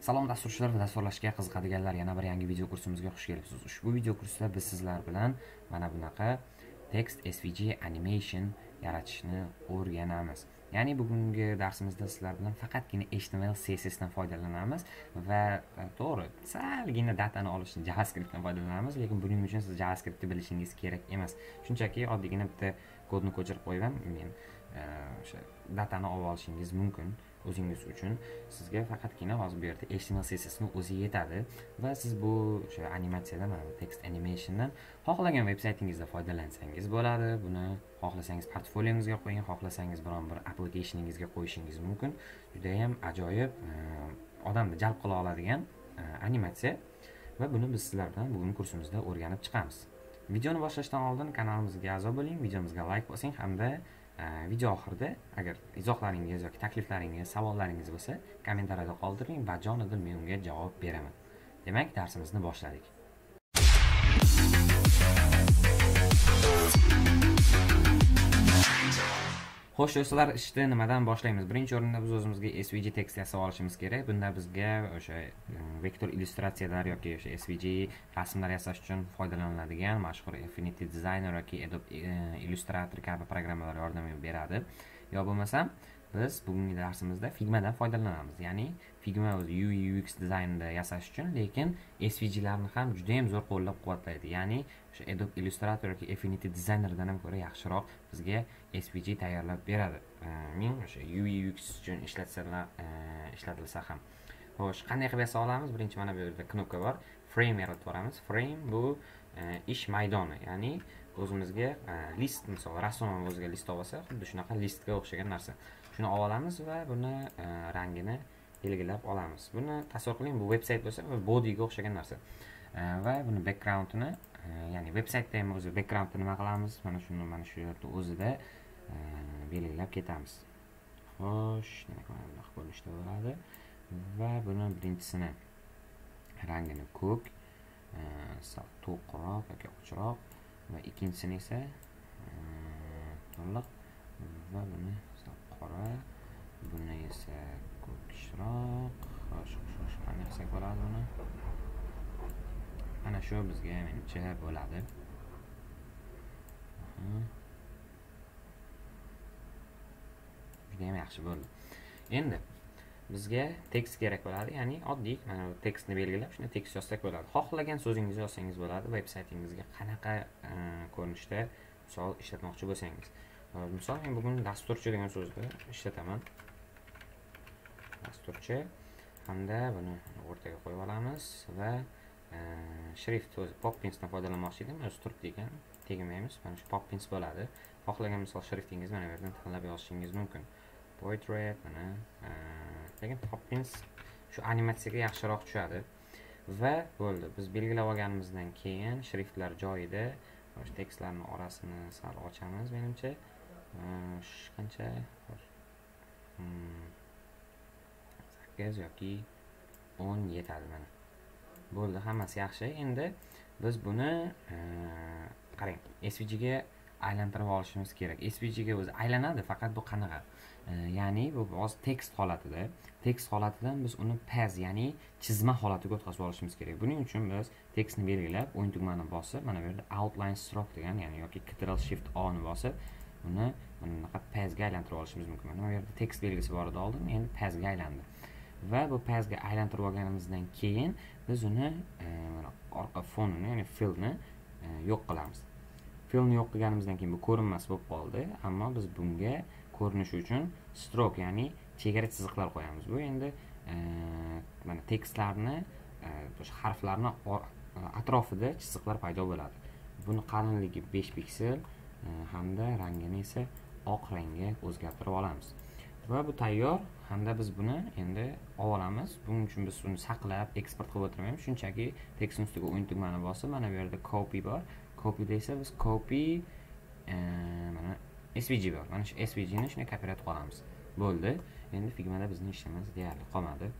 Salom dasturchilar va dasturlashga qiziqadiganlar yana bir yangi video kursimizga xush kelibsiz. Ushbu video kursda biz sizlar bilan mana bunaqa text SVG animation yaratishni o'rganamiz. Ya'ni bugungi darsimizda sizlar bilan faqatgina HTML, CSS dan foydalanamiz va e, to'g'ri, salgina datani olishni JavaScript dan foydalanamiz, lekin buning uchun siz JavaScript bilishingiz kerak emas. Shunchaki oddiygina bitta kodni ko'chirib qo'yib men e, o'sha datani olib olishingiz mumkin. O'zingiz uchun. Sizga faqatgina hozir bu yerda html cssni o'zi yetadi va siz bu o'sha animatsiyadan mana bu text animationdan xohlagan veb saytingizda foydalansangiz bo'ladi. Buni xohlasangiz portfoliongizga qo'ying xohlasangiz biron bir applicationingizga qo'yishingiz mumkin. Judayam ajoyib e, odamni jalb qila oladigan e, animatsiya va buni biz sizlar bilan bugungi kursimizda o'rganib chiqamiz. Videoni boshlashdan oldin kanalimizga a'zo bo'ling videomizga layk bosing hamda Э, video oxirida agar izohlaringiz yoki takliflaringiz savollaringiz bo'lsa kommentariyada qoldiring va jonidil men unga javob beraman. Demak darsimizni boshladik. Xo'sh, do'stlar, ishni nimadan boshlaymiz? Birinchi o'rinda biz o'zimizga SVG tekst olishimiz kerak. Bunda bizga o'sha mm, vektor illyustratsiyalar yoki o'sha SVG rasmlar yasash uchun foydalaniladigan mashhur Affinity Designer yoki Adobe e, Illustrator kabi programmalar yordam beradi. Yo bo'lmasam, biz bugungi darsimizda figmadan foydalanamiz ya'ni figma o'zi ui ux dizaynda yasash uchun lekin svg larni ham juda yam zo'r qo'llab quvvatlaydi ya'ni o'sha adobe illustrator yoki affinity dizaynerdan ham ko'ra yaxshiroq bizga svg tayyorlab beradi. Men o'sha ui ux uchun ishlatsalar e, ishlatilsa ham. Xo'sh qanday qilib yasa olamiz birinchi mana bu yerda knopka bor. Frame yaratib yuboramiz. Frame bu e, ish maydoni ya'ni o'zimizga e, list misol rassom o'ziga list olib olsa xuddi shunaqa listga o'xshagan narsa. Shuni olib olamiz va buni rangini belgilab olamiz. Buni tasavvur qiling bu veb sayt bo'lsa bodyga o'xshagan narsa. Va buni backgroundini ya'ni veb saytda ham o'zi backgroundni nima qilamiz? Mana shuni mana shu yerda o'zida belgilab ketamiz xo'sh demak mana bunaqa ko'rinishda bo'ladi. Va buni birinchisini rangini ko'k e, sal to'qroq yoki ochroq va ikkinchisini esa e, to'liq va buni qora buni esa ko'kishroq xo'sh xo'sh qanday qilsak bo'ladi buni? Mana shu bizga menimcha bo'ladi. Judayam yaxshi bo'ldi. Endi bizga tekst kerak bo'ladi ya'ni oddiy mana bu tekstni belgilab shuni tekst yozsak bo'ladi. Xohlagan so'zingizni yozsangiz bo'ladi veb saytingizga qanaqa e, ko'rinishda misol ishlatmoqchi bo'lsangiz. E, misol men bugun dasturchi degan so'zni ishlataman. Dasturchi hamda buni o'rtaga qo'yib olamiz va e, shrift o'zi poppinsdan foydalanmoqchi edim o'zi turibdi degan tegmaymiz. Mana shu poppins bo'ladi. Xohlagan misol shriftingizni mana bu yerdan tanlab yozishingiz mumkin. Portrait mana. Lekin poppins shu animatsiyaga yaxshiroq tushadi. Va bo'ldi. Biz belgilab olganimizdan keyin shriftlar joyida tekstlarni orasini sal ochamiz menimcha. Qancha hmm, sakkiz yoki o'n yetadi mana. Bo'ldi hammasi yaxshi. Endi biz buni qarang svg ga aylantirib olishimiz kerak. Svg ga o'zi aylanadi faqat bu qanaqa? Ya'ni bu hozir tekst holatida tekst holatidan biz uni paz ya'ni chizma holatiga o'tkazib olishimiz kerak. Buning uchun biz tekstni belgilab o'yin tugmani bosib mana bu yerda outline stroke degan ya'ni yoki ctrl shift oni bosib uni mana bunaqa pazga aylantirib olishimiz mumkin. Mana bu yerda tekst belgisi bor edi oldin endi pazga aylandi. Va bu pazga aylantirib olganimizdan keyin biz uni e, mana orqa fonini ya'ni fillni e, yo'q qilamiz. Fillni yo'q qilganimizdan keyin bu ko'rinmas bo'lib qoldi ammo biz bunga ko'rinishi uchun strok ya'ni chegara chiziqlar qo'yamiz. Bu endi e, mana tekstlarni e, o'sha harflarni e, atrofida chiziqlar paydo bo'ladi. Buni qalinligi besh piksel hamda rangini esa oq rangga o'zgartirib olamiz. Va bu tayyor hamda biz buni endi olib olamiz. Buning uchun biz uni saqlab eksport qilib o'tirmaymiz. Shunchaki tekstni ustiga o'yin tugmani bosib mana bu yerda copy bor. Copyda esa biz copy mana svg bor mana shu svgni shunday kopirlatib qolamiz bo'ldi. Endi figmada bizning ishimiz deyarli qolmadi.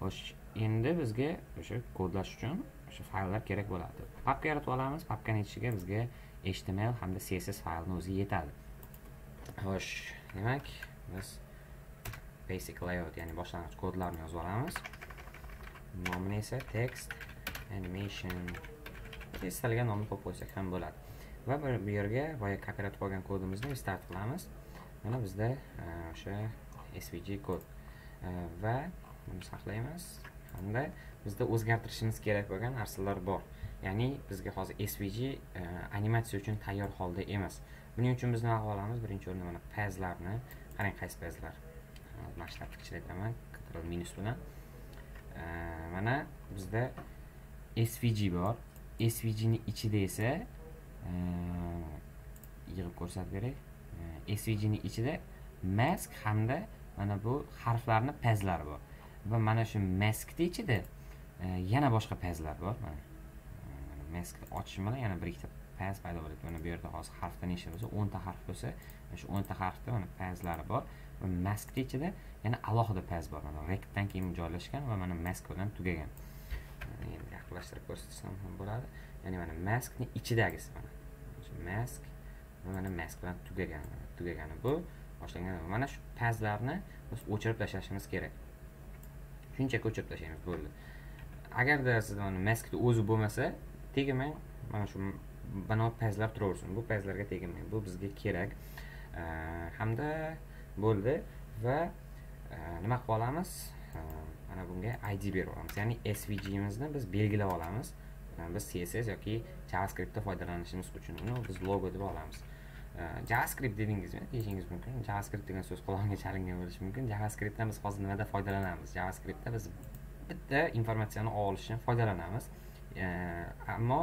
Xo'sh endi bizga o'sha kodlash uchun o'sha fayllar kerak bo'ladi. Papka yaratib olamiz. Papkani ichiga bizga html hamda css faylni o'zi yetadi. Xo'sh demak biz basic layout ya'ni boshlang'ich kodlarni yozib olamiz. Nomini esa text animation. Istalgan nomni qo'yib qo'ysak ham bo'ladi. Va bu yerga boya kopirayotib qolgan kodimizni start qilamiz. Mana bizda e, o'sha svg kod. E, va buni saqlaymiz. Hamda bizda o'zgartirishimiz kerak bo'lgan narsalar bor. Ya'ni bizga hozir svg e, animatsiya uchun tayyor holda emas. Buning uchun biz nima qilib olamiz birinchi o'rinda mana pazlarni qarang qaysi pazlar masshtab kichiraytiraman ctrl minus bilan. Mana bizda svg bor. Svgni ichida esa yig'ib ko'rsatib beray. Svgni ichida mask hamda mana bu harflarni pazlari bor. Va mana shu maskni ichida yana boshqa pazlar bor. Mana maskni ochishim bilan yana bir ikkita paz paydo bo'ladi. Mana bu yerda hozir harfda nechta bo'lsa o'nta harf bo'lsa shu o'nta harfda mana pazlari bor. Va maskni ichida yana alohida paz bor. Mana rektdan keyin joylashgan va mana mask bilan tugagan. Endi yaqinlashtirib ko'rsatsam ham bo'ladi. Ya'ni mana maskni ichidagisi mana. Shu mask mana mask bilan tugagan tugagani bu. Boshlangan mana shu pazlarni biz o'chirib tashlashimiz kerak. Shunchaki o'chirib tashlaymiz bo'ldi. Agarda sizda mana maskni o'zi bo'lmasa tegmang mana shu bano pazlar turaversin. Bu pazlarga tegmang bu bizga kerak. Hamda bo'ldi va e, nima qilib olamiz? Mana bunga id berib olamiz. Ya'ni svgimizni biz belgilab olamiz. Biz css yoki javascriptda foydalanishimiz uchun uni biz logo deb olamiz javascript dedingizmi deyishingiz mumkin javascript degan so'z qulog'imga chalingan bo'lishi mumkin javascriptdan biz hozir nimada foydalanamiz javascriptda biz bitta informatsiyani olishdan foydalanamiz ammo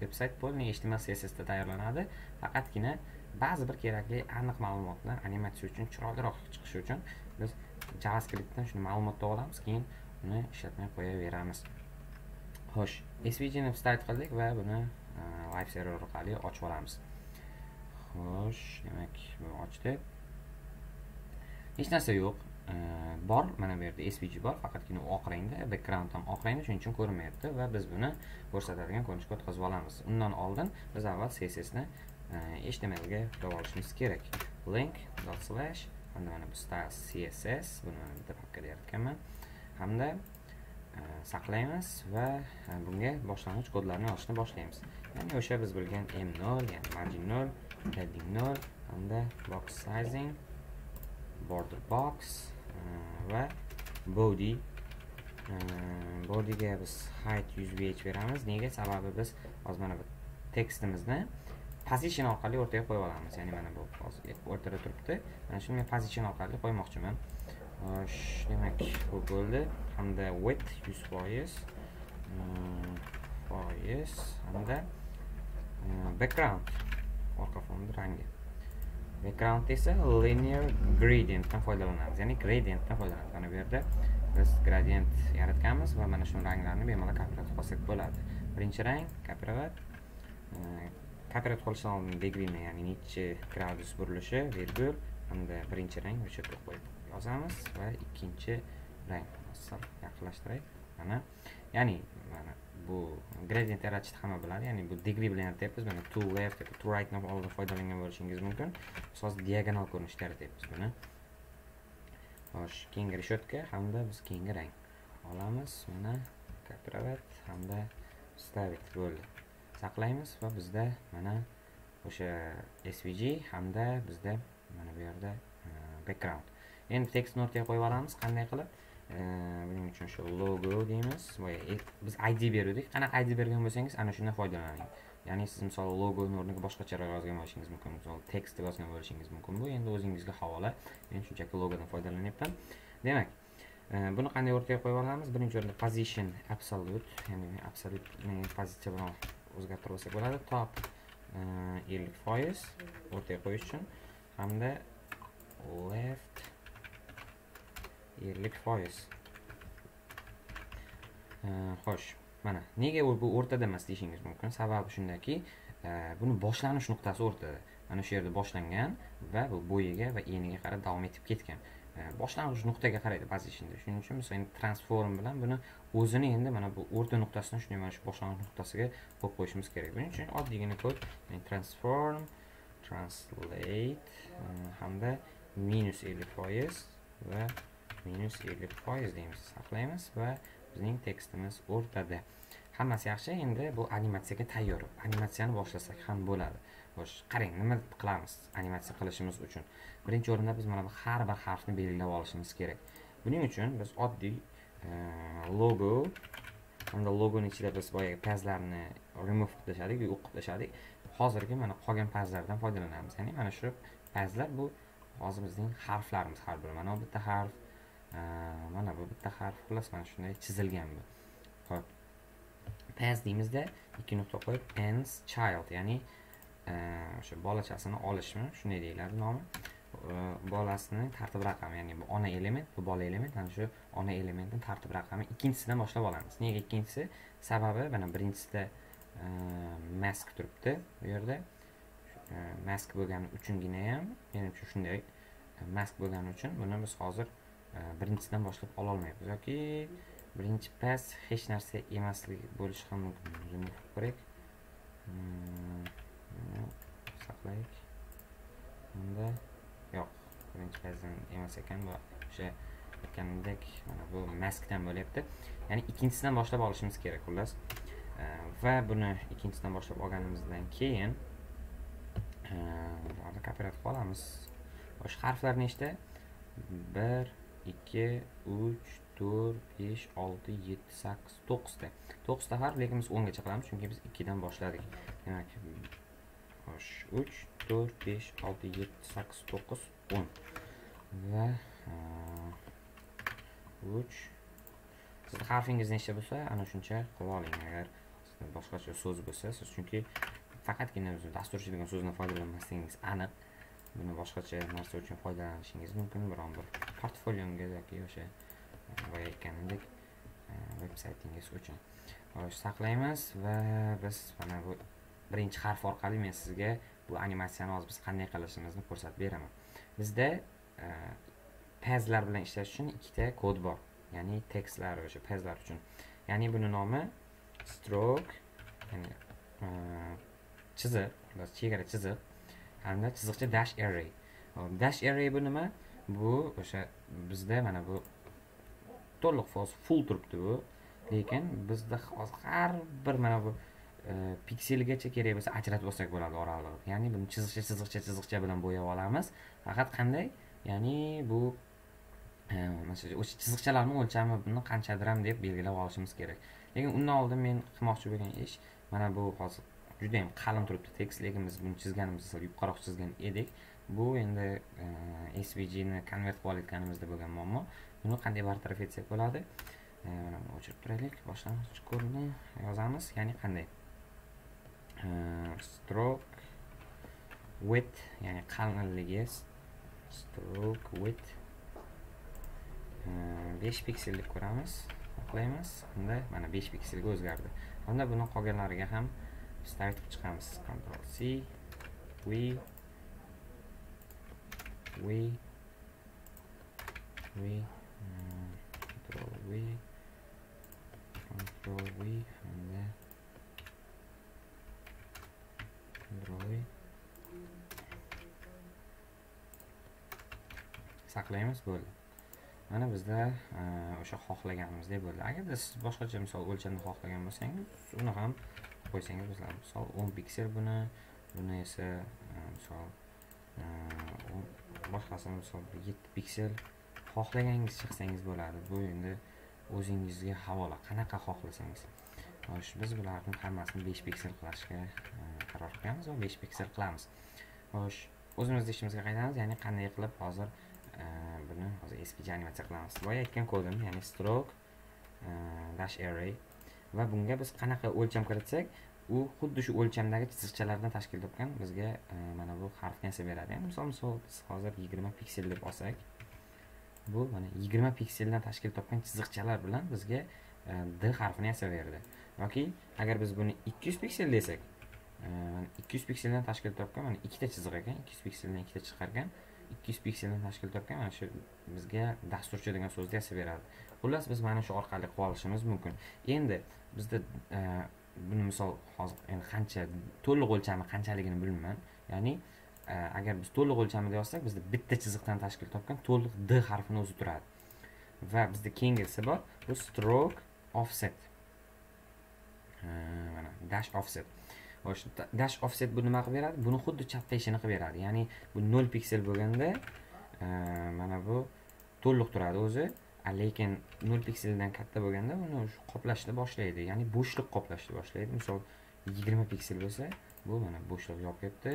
veb sayt полный html cssda tayyorlanadi faqatgina ba'zi bir kerakli aniq ma'lumotlar animatsiya uchun chiroyliroq chiqishi uchun biz javascriptdan shuni ma'lumotni olamiz keyin uni ishlatmay qo'yaveramiz xo'sh svgni start qildik va buni e, live server orqali ochib olamiz. Xo'sh demak bu ochdi hech narsa yo'q. E, bor mana bu yerda svg bor faqatgina oq rangda background ham oq rangda shuning uchun ko'rinmayapti va biz buni ko'rsatadigan ko'rinishga o'tkazib olamiz. Undan oldin biz avval cssni e, htmlga yuklab olishimiz kerak. Link dot slash hamda mana bu style css buni bitta papkada yaratganman. Hamda E, saqlaymiz va e, bunga boshlang'ich kodlarni yozishni boshlaymiz. Ya'ni o'sha biz bilgan m0 ya'ni margin 0 padding 0 hamda box sizing border box e, va body. Bodyga biz height 100 bh beramiz. Nega? Sababi biz hozir mana bu tekstimizni position orqali o'rtaga qo'yib olamiz. Ya'ni mana bu hozir o'rtada turibdi. Mana shuni men position orqali qo'ymoqchiman. Demak bu bo'ldi. Hamda wet yuz foiz mm, foiz hamda mm, background orqa fonni rangi. Background esa linear gradientdan foydalanamiz ya'ni gradientdan foydalanamiz. Mana bu yerda biz gradient yaratganmiz va mana shu ranglarni bemalol kopirovat qilsak bo'ladi. Birinchi rang kopirovat mm, kopirovat qilishdan oldin degrini ya'ni nechi gradus burilishi vergul hamda birinchi rang o'sha qo'yib yozamiz va ikkinchi rang sal yaqinlashtiray. Mana ya'ni mana bu gradient yaratishni hamma biladi. Ya'ni bu degree bilan yaratyapmiz mana to left to rightni oldin foydalangan bo'lishingiz mumkin. Biz hozir diagonal ko'rinishda yaratyapmiz buni. Xo'sh keyingi решетка hamda biz keyingi rang olamiz. Mana kopirovat hamda ставить bo'ldi. Saqlaymiz va bizda mana o'sha svg hamda bizda mana bu yerda e, background. Endi tekstni o'rtaga qo'yib yuboramiz qanday qilib? Buning uchun shu logo deymiz. E, biz id beruvdik. Qanaqa id bergan bo'lsangiz ana shundan foydalaning. Ya'ni siz misol logoni o'rniga boshqacharoq yozgan bo'lishingiz mumkin misol tekst deb yozgan bo'lishingiz mumkin bu. Endi o'zingizga havola. Men shunchaki logodan foydalanyapman. Demak e, buni qanday o'rtaga qo'yib olamiz? Birinchi o'rinda position absolute ya'ni absolute pozitsiya bilan o'zgartirib olsak bo'ladi. Top e, ellik foiz o'rtaga qo'yish uchun hamda left ellik foiz xo'sh mana. Nega bu o'rtada emas deyishingiz mumkin sababi shundaki buni boshlanish nuqtasi o'rtada mana shu yerda boshlangan va bu bo'yiga va eniga qarab davom etib ketgan boshlang'ich nuqtaga qaraydi positionda shuning uchun biz endi transform bilan buni o'zini endi mana bu o'rta nuqtasidan shunday mana shu boshlang'ich nuqtasiga qo'yib qo'yishimiz kerak buning uchun oddiygina kod transform translate hamda minus ellik foiz va minus ellik foiz deymiz saqlaymiz va bizning tekstimiz o'rtada. Hammasi yaxshi endi bu animatsiyaga tayyor. Animatsiyani boshlasak ham bo'ladi. Xo'sh qarang nima qilamiz animatsiya qilishimiz uchun? Birinchi o'rinda biz mana bu har bir harfni belgilab olishimiz kerak. Buning uchun biz oddiy e, logo hamda logoni ichida biz boyagi pazlarni remove qilib tashladik yo'q qilib tashladik. Hozirgi mana qolgan pazlardan foydalanamiz. Ya'ni mana shu pazlar bu hozir bizning harflarimiz har biri mana bu bitta harf. Mana bu bitta harf xullas mana shunday chizilgan bu. Ho'p. Paz deymizda ikki nuqta qo'yib pens child ya'ni e, o'sha bolachasini olishmi? Shunday deyiladi nomi. E, bolasini tartib raqami ya'ni bu ona element bu bola element mana shu ona elementni tartib raqami. Ikkinchisidan boshlab olamiz. Nega ikkinchisi? Sababi mana birinchisida e, mask turibdi bu yerda. Mask bo'lgani uchungina ham menimcha shunday mask bo'lgani uchun buni biz hozir Э, birinchisidan boshlab ololmaymiz yoki birinchi pas hech narsa emasligi bo'lishi ham mumkin. Remove qilib hmm, hmm, saqlaylik. Unda yo'q. Birinchi fazdan emas ekan bu o'sha aytganimdek mana bu maskdan bo'lyapti. Ya'ni ikkinchisidan boshlab olishimiz kerak xullas. Va buni ikkinchisidan boshlab olganimizdan keyin bularni kopirovat qilib olamiz. O'sha harflar nechta bir ikki uch to'rt besh olti yetti sakkiz to'qqizta. To'qqizta harf lekin biz o'ngacha qilamiz chunki biz ikkidan boshladik. Demak xo'sh uch to'rt besh olti yetti sakkiz to'qqiz o'n. Va uch. Sizni harfingiz nechta bo'lsa ana shuncha qila oling. Agar boshqacha so'z bo'lsa siz chunki faqatgina o'zi dasturchi degan so'zdan foydalanmasligingiz aniq. Buni boshqacha narsa uchun foydalanishingiz mumkin. Biron bir portfoliongiz yoki o'sha e, boya aytganimdek e, veb saytingiz uchun. Saqlaymiz va biz mana bu birinchi harf orqali men sizga bu animatsiyani hozir biz qanday qilishimizni ko'rsatib beraman. Bizda e, pezlar pazlar bilan ishlash uchun ikkita kod bor ya'ni tekstlar o'sha pazlar uchun. Ya'ni buni nomi stroke ya'ni chiziq chegara chiziq hamda chiziqcha dash array. Dash array bu nima? Bu o'sha bizda mana bu to'liq full turibdi bu. Lekin bizda hozir har bir mana bu e, pikselgacha kerak bo'lsa ajratib olsak bo'ladi oralig'i ya'ni buni chiziqcha chiziqcha chiziqcha bilan bo'yab olamiz. Faqat qanday? Ya'ni bu e, masalan o'sha chiziqchalarni o'lchami buni qanchadir ham deb belgilab olishimiz kerak. Lekin undan oldin men qilmoqchi bo'lgan ish mana bu hozir juda yam qalin turibdi. Tekst lekin biz buni chizganimiz yuqoriroq chizgan edik. Bu endi e, svgni konvert qilib olayotganimizda bo'lgan muammo. Buni qanday bartaraf etsak bo'ladi? E, mana buni o'chirib turaylik. Boshlang'ich kodni yozamiz. Ya'ni qanday? E, stroke width ya'ni qalinligi stroke width. Besh piksellik ko'ramiz aniqlaymiz unda mana besh pikselga o'zgardi. Unda buni qolganlariga ham biz tartib chiqamiz control c. We. We. We. Control v. Control v. Control roy saqlaymiz bo'ldi. Mana bizda э, o'sha xohlaganimizdek bo'ldi. Agarda siz boshqacha misol o'lchamni xohlagan bo'lsangiz uni ham qo'ysangiz bo'ladi misol o'n piksel buni buni esa e, misol e, boshqasini misol yetti piksel xohlaganingizcha qilsangiz bo'ladi. Bu endi o'zingizga havola. Qanaqa xohlasangiz. Xo'sh biz bularni hammasini besh piksel qilishga e, qaror qilganmiz va besh piksel qilamiz. Xo'sh o'zimizni ishimizga qaytamiz. Ya'ni qanday qilib hozir buni hozir svg animatsiya qilamiz. Boya aytgan kodim ya'ni stroke dash array va bunga biz qanaqa o'lcham kiritsak u xuddi shu o'lchamdagi chiziqchalardan tashkil topgan bizga e, mana bu harfni yasab beradi. Ya'ni misol misol biz hozir yigirma piksel deb olsak bu mana yigirma pikseldan tashkil topgan chiziqchalar bilan bizga e, d harfini yasab berdi. Yoki agar biz buni ikki yuz piksel desak e, ikki yuz pikseldan tashkil topgan mana ikkita chiziq ekan ikki yuz pikseldan ikkita chiqargan ikki yuz pikseldan tashkil topgan mana shu bizga dasturchi degan so'zni yasab beradi. Xullas biz mana shu orqali qilib olishimiz mumkin. Endi bizda e, buni misol hozir endi qancha to'liq o'lchami qanchaligini bilmayman ya'ni e, agar biz to'liq o'lchamida yozsak bizda bitta chiziqdan tashkil topgan to'liq d harfini o'zi turadi. Va bizda keyingisi bor bu stroke offset. E, mana dash offset. Xo'sh dash offset bu nima qilib beradi? Buni xuddi chap ishini qilib beradi. Ya'ni bu 0 piksel bo'lganda e, mana bu to'liq turadi o'zi. Lekin 0 pikseldan katta bo'lganda uni qoplashni boshlaydi. Ya'ni bo'shliq qoplashni boshlaydi. Misol yigirma piksel bo'lsa bu mana bo'shliq yopib ketdi.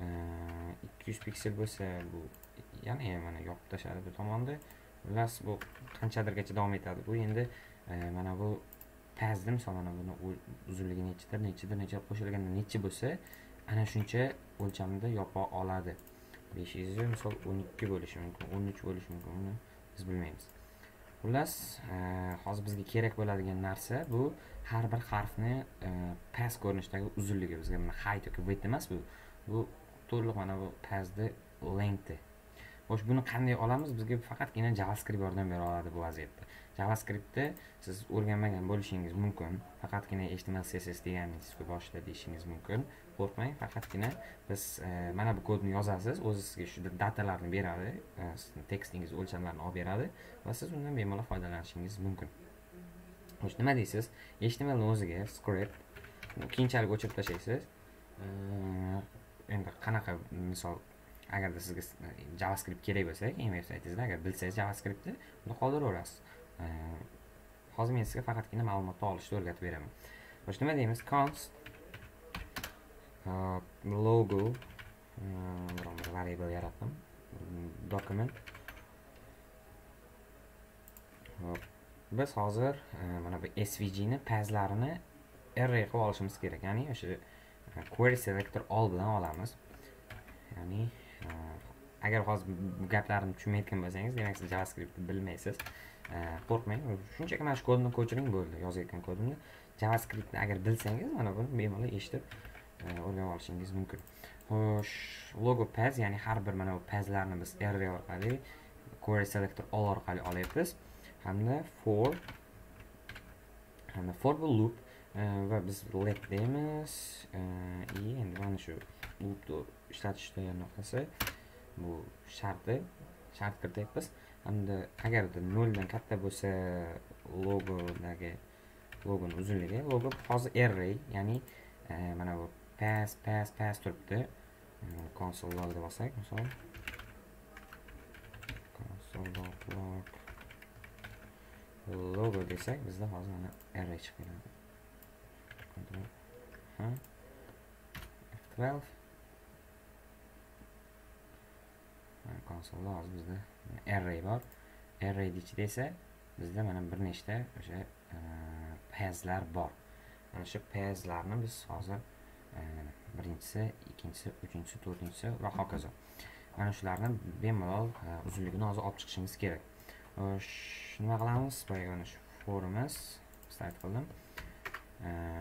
E, ikki yuz piksel bo'lsa bu yana e, mana yopib tashladi bu tomonni xullas bu qanchadirgacha davom etadi? Bu endi mana bu tazdim misol mana buni uzunligi nechidir nechidir necha qo'shilganda nechi bo'lsa ana shuncha o'lchamda yopa oladi. Besh yuz misol o'n ikki bo'lishi mumkin o'n uch bo'lishi mumkin uni biz bilmaymiz. Xullas e, hozir bizga kerak bo'ladigan narsa bu har bir harfni e, past ko'rinishdagi uzunligi bizga mana height yoki width emas bu. Bu to'liq mana bu pastni lengthi. Xo'sh buni qanday olamiz? Bizga faqatgina javascript yordam bera oladi bu vaziyatda. Javascriptni siz o'rganmagan bo'lishingiz mumkin. Faqatgina html css deganingiz boshida deyishingiz mumkin. Qo'rqmang faqatgina biz e, mana bu kodni yozasiz o'zi sizga shu datalarni beradi e, tekstingiz o'lchamlarini olib beradi va siz undan bemalol foydalanishingiz mumkin. Xo'sh nima deysiz? htmlni o'ziga script keyinchalik o'chirib tashlaysiz. E, endi qanaqa misol agarda sizga e, javascript kerak bo'lsa keyin veb saytingizda agar bilsangiz javascriptni uni qoldiraverasiz Э, hozir men sizga faqatgina ma'lumotni olishni o'rgatib beraman. Xo'sh nima deymiz? Const e, logo e, biron bir variable yaratdim. Document. Biz hozir e, mana bu svg ni pazlarini array qilib olishimiz kerak. Ya'ni o'sha query selector all bilan olamiz. Ya'ni agar hozir bu gaplarimni tushunmayotgan bo'lsangiz demak siz javascriptni bilmaysiz. Э, qo'rqmang shunchaki mana shu kodni ko'chiring bo'ldi yozayotgan kodimni. Javascriptni agar bilsangiz mana buni bemalol eshitib e, o'rganib olishingiz mumkin. Xo'sh logo paz ya'ni har bir mana bu pazlarni biz array orqali query selector all orqali olyapmiz. Hamda for hamda for bu loop. E, va biz let deymiz. E, И endi mana shu loopni ishlatish degan nuqtasi bu sharti shart kirityapmiz. Hamda agarda noldan katta bo'lsa logodagi logoni uzunligi logo hozir array ya'ni mana bu pas pas pas turibdi console log deb olsak misol console log log logo desak bizda hozir mana array chiqib keladi f12 konsolda hozir bizda eh, array bor. Array ichida esa bizda mana bir nechta o'sha eh, pezlar bor. Mana shu pezlarni biz hozir eh, birinchisi ikkinchisi uchinchisi to'rtinchisi va hokazo. Mana shularni bemalol uzunligini hozir olib chiqishimiz kerak. Xo'sh nima qilamiz boyagi mana shu forimiz start qildim.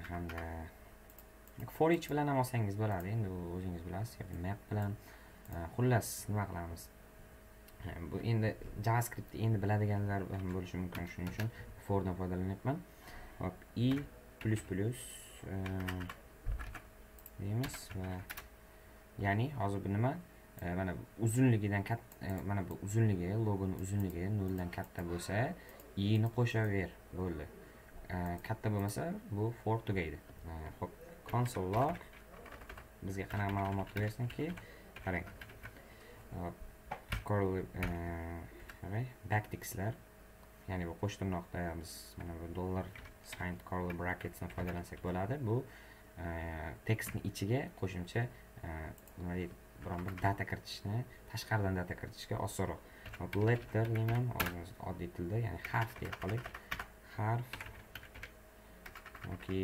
Hamda for each bilan ham olsangiz bo'ladi. Endi o'zingiz bilasiz yoki map bilan. Xullas nima qilamiz? Bu endi javascriptni endi biladiganlar ham bo'lishi mumkin shuning uchun fordan foydalanyapman. Hop i plyus plyus e, deymiz va ya'ni hozir bu nima? E, mana uzunligidan katta e, mana bu uzunligi logoni uzunligi noldan katta bo'lsa i'ni qo'shaver bo'ldi. Katta bo'lmasa bu for tugaydi hop console log. Bizga qanaqa ma'lumot bersinki qarang. Curly e, qarang backtickslar ya'ni bu qo'sh tirnoqda biz mana bu dollar sign curly bracketsdan foydalansak bo'ladi. Bu e, tekstni ichiga qo'shimcha e, nima deydi biron bir data kiritishni tashqaridan data kiritishga osonroq letter deyman oddiy tilda ya'ni harf deb qolik harf yoki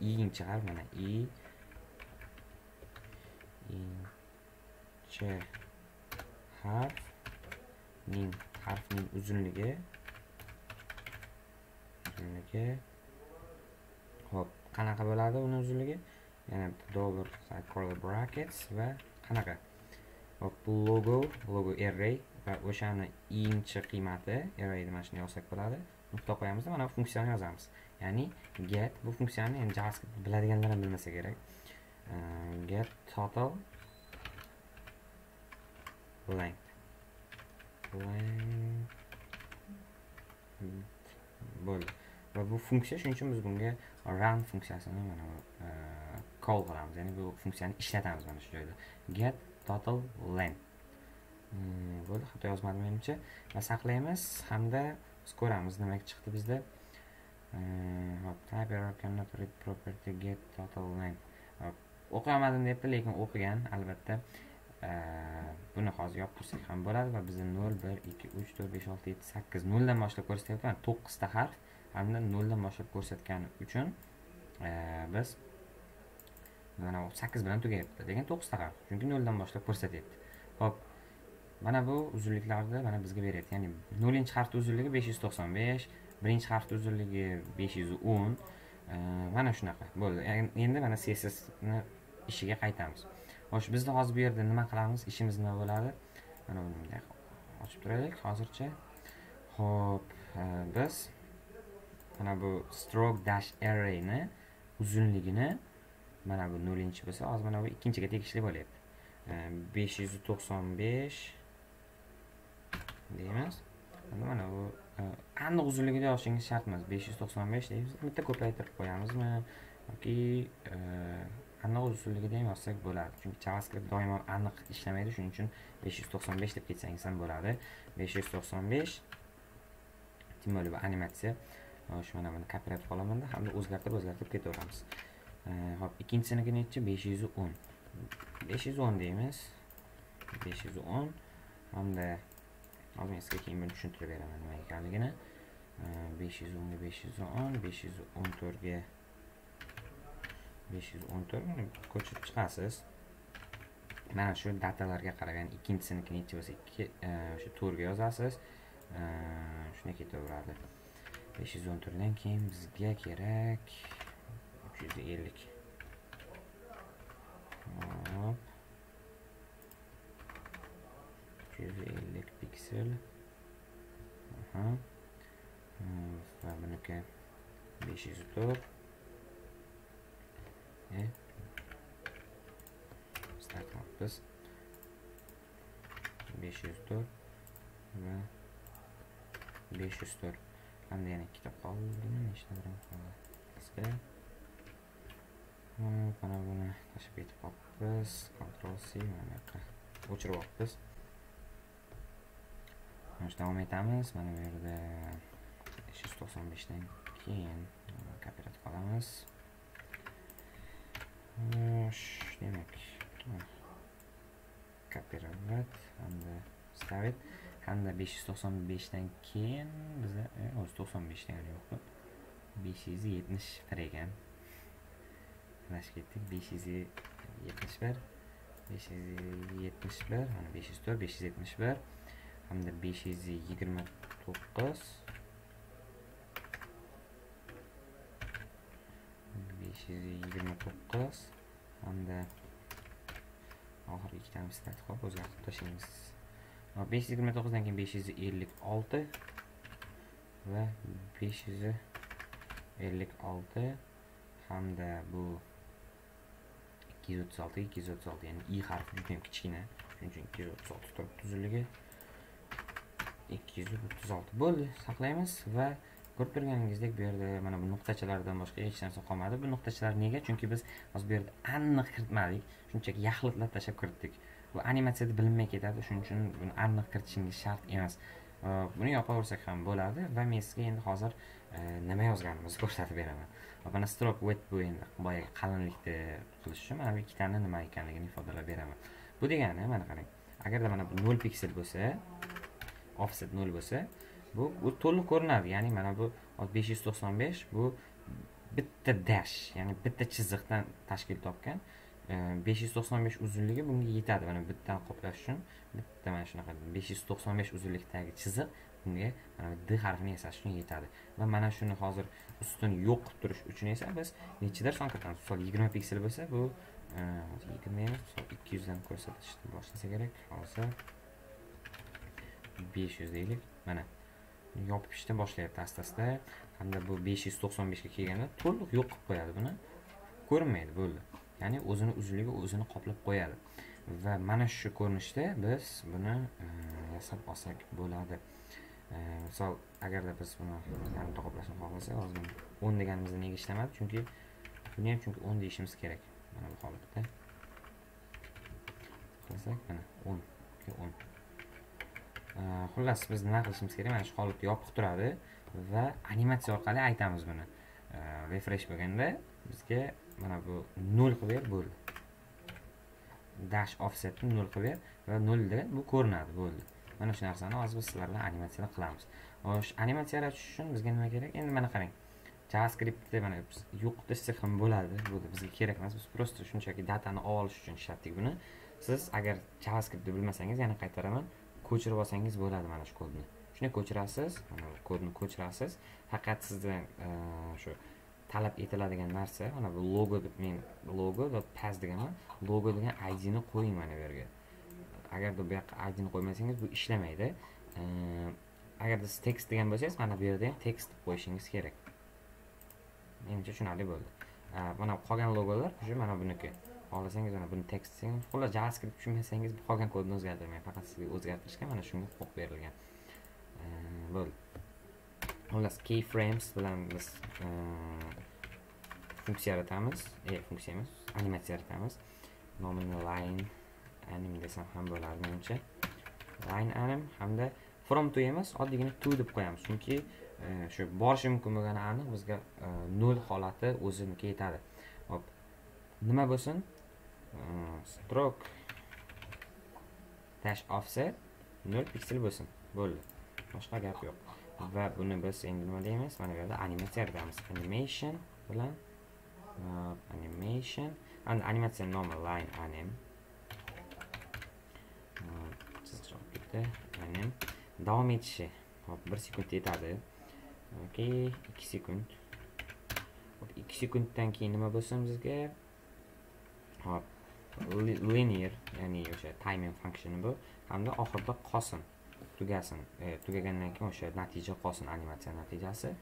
iyinchi harf mana i inchi harfning harfning uzunligi uzunligi hop qanaqa bo'ladi uni uzunligi? Yana dollar curly brackets va qanaqa? Hop bu logo logo array va o'shani inchi qiymati arrayni mana shuni yozsak bo'ladi? Nuqta qo'yamiz mana bu funksiyani yozamiz. Ya'ni get bu funksiyani endi javascript biladiganlar ham bilmasa kerak. Get total length. Length. Bo'ldi va bu funksiya shuning uchun biz bunga run funksiyasini mana e bu uh, call qilamiz ya'ni e bu funksiyani ishlatamiz mana shu joyda get total length. Mm, Bo'ldi xato yozmadim menimcha va saqlaymiz hamda biz ko'ramiz nima chiqdi bizda mm, hop type error cannot read property get total length. O'qiyolmadim deyapti lekin o'qigan albatta. Buni hozir yopib tursak ham bo'ladi va bizda nol bir ikki uch to'rt besh olti yetti sakkiz noldan boshlab ko'rsatyapman to'qqizta harf hamda noldan boshlab ko'rsatgani uchun biz mana sakkiz bilan tugayapti lekin to'qqizta harf chunki noldan boshlab ko'rsatyapti. Ho'p mana bu uzunliklarni mana bizga beryapti ya'ni nolinchi harfni uzunligi besh yuz to'qson besh birinchi harfni uzunligi besh yuz o'n mana shunaqa bo'ldi. Endi mana sessizni ishiga qaytamiz. Xo'sh bizda hozir bu yerda nima qilamiz? Ishimiz nima bo'ladi? Mana buni bunday ochib turaylik hozircha. Ho'p e, biz mana bu stroke dash arrayni uzunligini mana bu nollinchi bo'lsa hozir mana bu ikkinchiga tegishli bo'lyapti. E, besh yuz to'qson besh deymiz. Mana bu e, aniq uzunligida yozishingiz shart emas besh yuz to'qson besh deymiz. Bitta ko'paytirib qo'yamizmi? Yoki aniq usulligida yozsak bo'ladi. Chunki javascript doimo aniq ishlamaydi shuning uchun 595 deb ketsangiz ham bo'ladi. 595 timoli va animatsiya shu mana buni kopirab qolamanda hamda o'zgartirib o'zgartirib ketaveramiz. E, hop ikkinchisiniki nechi 510 510 deymiz. 510 hamda hozir sizga keyin buni tushuntirib beraman nima ekanligini. 510 ga 510 514 ga besh yuz o'n to'rtga besh yuz o'n to'rt ko'chirib chiqasiz. Mana shu datalarga qaragan ikkinchisiniki nechi bo'lsa ikki e, o'sha to'rtga yozasiz. E, shunday ketaveradi. Besh yuz o'n to'rtdan keyin bizga kerak uch yuz ellik. Hop. uch yuz ellik piksel. E, va buniki besh yuz to'rt. E startlayapmiz besh yuz to'rt va besh yuz to'rt hamda yana ikkita qoldimi nechta biram qoldi bizga mana buni tashlab ketib qolibmiz control c mana bu yoqqa o'chirib yuboribmiz mana shu davom etamiz mana bu yerda besh dan to'qson beshdan keyin kopirlatib qolamiz demak kopировать hamda ставить hamda besh yuz to'qson beshdan keyin biza e, o'zi to'qson besh degani yo'qku besh yuz yetmish bir ekan adashib ketdik besh yuz yetmish bir besh yuz yetmish bir mana besh yuz to'rt besh yuz yetmish bir hamda besh yuz yigirma to'qqiz besh yuz yigirma to'qqiz hamda oxirgi ikkitamiz islatib qolib o'zgartirib tashlaymiz besh yuz yigirma to'qqizdan keyin besh yuz ellik olti va besh yuz ellik olti hamda bu ikki yuz o'ttiz olti ikki yuz o'ttiz olti ya'ni i harfi judayam kichkina shuning uchun ikki yuz o'ttiz olti turibdi uzunligi ikki yuz o'ttiz olti bo'ldi saqlaymiz va ko'rib turganingizdek bu yerda mana bu nuqtachalardan boshqa hech narsa qolmadi. Bu nuqtachalar nega? Chunki biz hozir bu yerda aniq kiritmadik. Shunchaki yaxlitlab tashlab kiritdik. Bu animatsiyada bilinmay ketadi. Shuning uchun buni aniq kiritishingiz shart emas. Buni yopaversak ham bo'ladi va men sizga endi hozir nima yozganimizni ko'rsatib beraman. Mana stroke wet bu endi boyagi qalinlikni qilish uchun mana bu ikkitani nima ekanligini ifodalab beraman. Bu degani mana qarang agarda mana bu nol piksel bo'lsa offset nol bo'lsa bu bu to'liq ko'rinadi. Ya'ni mana bu besh yuz to'qson besh bu bitta dash ya'ni bitta chiziqdan tashkil topgan e, besh yuz to'qson besh uzunligi bunga yetadi. Mana bittani qoplash uchun bitta mana shunaqa besh yuz to'qson besh uzunlikdagi chiziq bunga mana d harfini yasash uchun yetadi. Va mana shuni hozir ustini yo'q qilib turish uchun esa biz nechidir son kiritamiz misol yigirma piksel bo'lsa bu e, yigirma emas misol ikki yuzdan ko'rsatishni boshlasa kerak hozir besh yuz deylik. Mana yopib ishni boshlayapti asta asta hamda bu besh yuz to'qson beshga kelganda to'liq yo'q qilib qo'yadi buni. Ko'rinmaydi bo'ldi. Ya'ni o'zini uzunligi o'zini qoplab qo'yadi. Va mana shu ko'rinishda biz buni e, yasab olsak bo'ladi. E, misol agarda biz buni yarimta qoplashni xohlasak hozir o'n deganimizda nega ishlamadi? Chunki buni ham chunki o'n deyishimiz kerak mana bu holatda. Qilsak mana o'n o'n. Э, xullas biz nima qilishimiz kerak? Mana shu holatda yopiq turadi va animatsiya orqali aytamiz buni. Э, refresh bo'lganda bizga mana bu nol qilib ber bo'ldi. Dash offsetni nol qilib ber va nolda bu ko'rinadi bo'ldi. Mana shu narsani hozir biz sizlar bilan animatsiyada qilamiz. Xo'sh animatsiya yaratish uchun bizga nima kerak? Endi mana qarang. Javascriptda mana yo'q desak ham bo'ladi bu bizga kerak emas biz просто shunchaki datani olib olish uchun ishlatdik buni. Siz agar javascriptni bilmasangiz yana qaytaraman. Ko'chirib olsangiz bo'ladi mana shu kodni. Shunday ko'chirasiz mana bu kodni ko'chirasiz faqat sizdan e, shu talab etiladigan narsa mana bu logo deb men logo dot pas deganman logo degan idni qo'ying mana bu yerga. Agarda bu yoqqa idni qo'ymasangiz bu ishlamaydi. E, agarda siz tekst degan bo'lsangiz mana bu yerda ham tekst deb qo'yishingiz kerak. Menimcha tushunarli bo'ldi. E, mana qolgan logolar уже mana buniki. Xohlasangiz mana buni tekst desangiz xullas javascript tushunmasangiz bu qolgan kodni o'zgartirmang faqat sizga o'zgartirishga mana shunga huquq berilgan. Bo'ldi. Xullas keyframes bilan biz funksiya yaratamiz. E funksiya emas animatsiya yaratamiz. Nomini line anim desam ham bo'ladi menimcha. Line anim hamda from to emas oddiygina to deb qo'yamiz. Chunki shu borishi mumkin bo'lgani aniq bizga nol holati o'ziniki yetadi. Hop. Nima bo'lsin? Stroke. Dash offset. 0 piksel bo'lsin. Bo'ldi. Boshqa gap yo'q. Va buni biz endi nima deymiz? Mana bu yerda animatsiya yaratamiz animation bilan animation. Animation animatsiya nomi line anim. Chiziqcha olib ketdi. Anim. Davom etishi. Hop 1 sekund yetadi. Okey 2 sekund. Hop 2 sekunddan keyin nima bo'lsin bizga? Hop linear ya'ni o'sha timing funksioni bu hamda oxirida qolsin tugasin e, tugagandan keyin o'sha natija qolsin animatsiya natijasi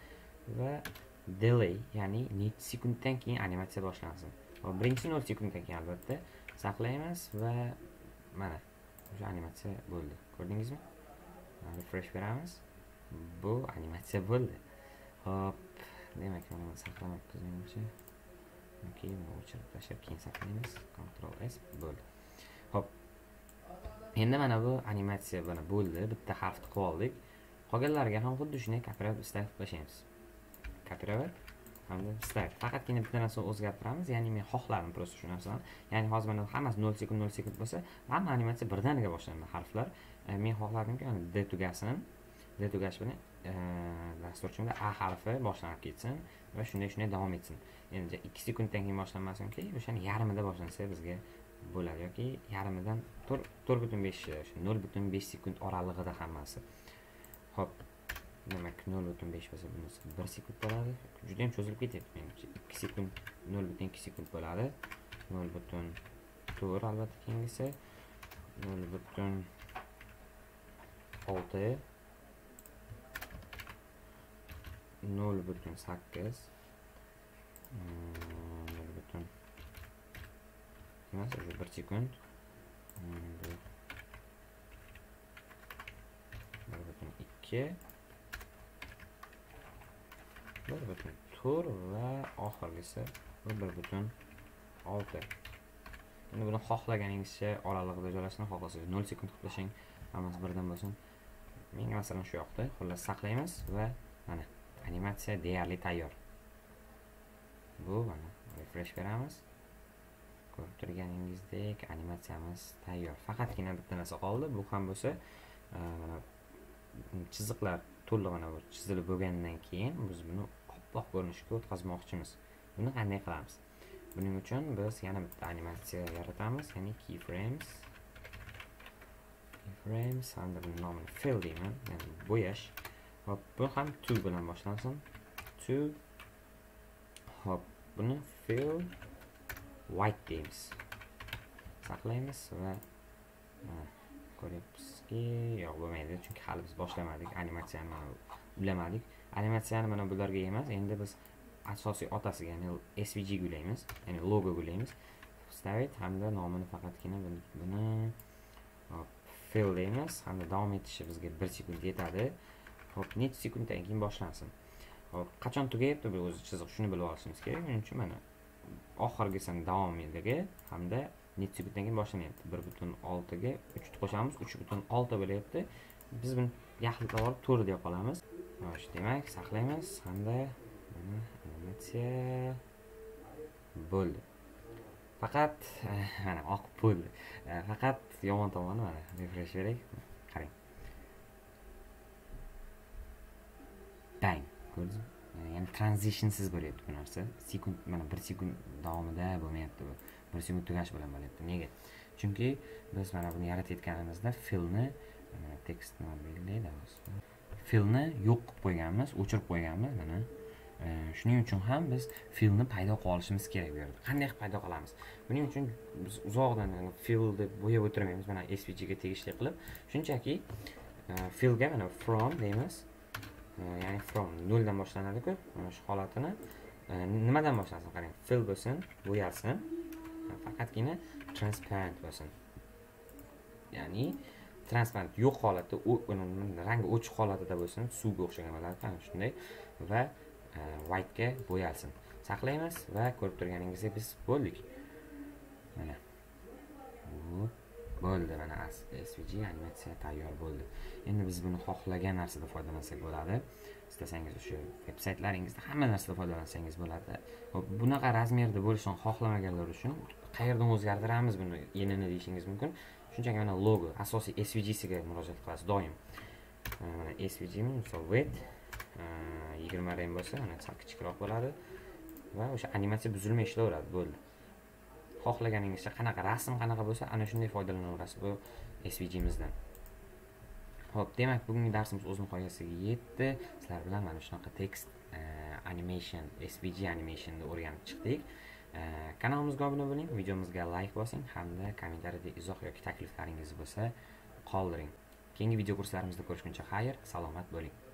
va delay ya'ni nechi sekunddan keyin animatsiya boshlansin. Birinchi nol sekunddan keyin albatta saqlaymiz va mana o'sha animatsiya bo'ldi. Ko'rdingizmi? Refresh beramiz. Bu animatsiya bo'ldi. Hop demak mana buni menimcha keyin o'chirib tashlab keyin saqlaymiz control s bo'ldi hop endi mana bu animatsiya mana bo'ldi bitta harfni qilib oldik qolganlariga ham xuddi shunday kopировать вставить tashlaymiz kopировать hamda вставить faqatgina bitta narsani o'zgartiramiz ya'ni men xohladim просто shu narsani ya'ni hozir mana hammasi nol sekund nol sekund bo'lsa hamma animatsiya birdaniga boshlanadi harflar men xohladimki d tugasin d tugashi bilan dasturchimda a harfi boshlanib ketsin va shunday shunday davom etsin endi ikki sekunddan keyin boshlanmasinki o'shani yarmida boshlansa bizga bo'ladi yoki yarmidan to'rt butun besh nol butun besh sekund oralig'ida hammasi ho'p demak nol butun besh bo'lsa bunisi bir sekund bo'ladi judayam cho'zilib ketyapti menimcha ikki sekund nol butun ikki sekund bo'ladi nol butun to'rt albatta keyingisi nol butun olti nol butun sakkiz nol butun emas уже bir sekund bir butun ikki bir butun to'rt va oxirgisi bir butun olti endi buni xohlaganingizcha oralig'ida joylashtirib xohlasangiz nol sekund qilib tashlang hammasi birdan bo'lsin menga masalan shu yoqda xullas saqlaymiz va mana animatsiya deyarli tayyor bu mana refresh beramiz ko'rib turganingizdek animatsiyamiz tayyor faqatgina bitta narsa qoldi bu ham bo'lsa mana chiziqlar to'liq mana bu chizilib bo'lgandan keyin biz buni oppoq ko'rinishga o'tkazmoqchimiz buni qanday qilamiz buning uchun biz yana bitta animatsiya yaratamiz ya'ni keyframes keyframes hamda buni nomini fill deyman ya'ni bo'yash hop bu ham to bilan boshlansin. To hop buni fill white deymiz. Saqlaymiz va ko'ryapmizki yo'q bo'lmaydi chunki hali biz boshlamadik animatsiyani mana ulamadik animatsiyani mana bularga emas endi biz asosiy otasiga ya'ni svg ulaymiz ya'ni logo ulaymiz stavit hamda nomini faqatgina buni fill deymiz hamda davom etishi bizga bir sekund yetadi. Hop necha sekunddan keyin boshlansin. Hop qachon tugayapti bu o'zi chiziq shuni bilib olishimiz kerak. Shuning uchun mana oxirgisini davomiyligi hamda necha sekunddan keyin boshlanyapti. Bir butun oltiga uchni qo'shamiz. Uch butun olti bo'lyapti. Biz buni yaxlitlab olib to'rt deb qolamiz. Shu demak saqlaymiz. Hamda mana animatsiya bo'ldi. Faqat eh, mana oqib bo'ldi eh, faqat yomon tomoni mana refresh beray qarang bang ko'rdingizmi ya'ni transitionsiz bo'lyapti bu narsa. Sekund mana bir sekund davomida bo'lmayapti bu. Bir sekund tugash bilan bo'lyapti nega? Chunki biz mana buni yaratayotganimizda filni tekst nima belgilaydi filni yo'q qilib qo'yganmiz o'chirib qo'yganmiz mana. Shuning uchun ham biz filni paydo qilib olishimiz kerak bu yerda. Qanday qilib paydo qilamiz? Buning uchun biz uzoqdan fil deb bo'yab o'tirmaymiz mana svg ga tegishli qilib. Shunchaki e, filga mana from deymiz. Eh, ya'ni from noldan boshlanadiku mana eh, shu holatini eh, nimadan boshlansin qarang? Fill bo'lsin bo'yalsin. Faqatgina transparent bo'lsin. Ya'ni transparent yo'q holatda rangi o'chiq holatida bo'lsin suvga o'xshagan bo'ladi ana shunday. Va whitega bo'yalsin. Saqlaymiz va ko'rib turganingizdek biz bo'ldik. Mana. Bo'ldi mana svg animatsiya tayyor bo'ldi. Endi biz buni xohlagan narsada foydalansak bo'ladi. Istasangiz o'sha veb saytlaringizda hamma narsada foydalansangiz bo'ladi. Hop bunaqa razmerda bo'lishini xohlamaganlar uchun qayerdan o'zgartiramiz buni enini deyishingiz mumkin? Shunchaki mana logo asosiy svgsiga murojaat qilasiz doim. Mana svgmi misol wet e, yigirma rem bo'lsa mana sal kichikroq bo'ladi va o'sha animatsiya buzilmay ishlayveradi bo'ldi. Xohlaganingizcha qanaqa rasm qanaqa bo'lsa ana shunday foydalanaverasiz bu svgimizdan ho'p demak bugungi darsimiz o'z nihoyasiga yetdi. Sizlar bilan mana shunaqa tekst e, animation svg animationni o'rganib chiqdik. E, kanalimizga obuna bo'ling videomizga layk bosing hamda kommentariyada izoh yoki takliflaringiz bo'lsa qoldiring. Keyingi video kurslarimizda ko'rishguncha xayr salomat bo'ling.